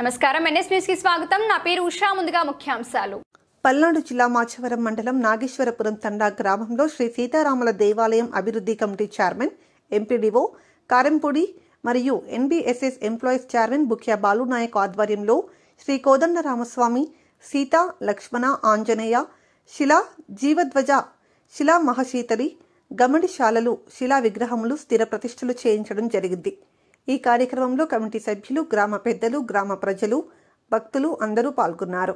నమస్కారం. ఎన్ఎస్ న్యూస్కి స్వాగతం. నా పేరు ఉషా. ముందుగా ముఖ్యాంశాలు. పల్నాడు జిల్లా మాచవరం మండలం నాగేశ్వరపురం తండా గ్రామంలో శ్రీ సీతారాముల దేవాలయం అభివృద్ధి కమిటీ చైర్మన్ ఎంపీడీఓ కారెంపూడి మరియు NBSS employees chairman Bukya Balunayak ఆధ్వర్యంలో శ్రీ కోదండరామస్వామి సీత లక్ష్మణ ఆంజనేయ శిలా జీవధ్వజ శిలా మహశీతలి గమడిశాలలు శిలా విగ్రహములు స్థిర ప్రతిష్టలు చేయించడం జరిగింది. ఈ కార్యక్రమంలో కమిటీ సభ్యులు గ్రామ పెద్దలు గ్రామ ప్రజలు భక్తులు అందరూ పాల్గొన్నారు.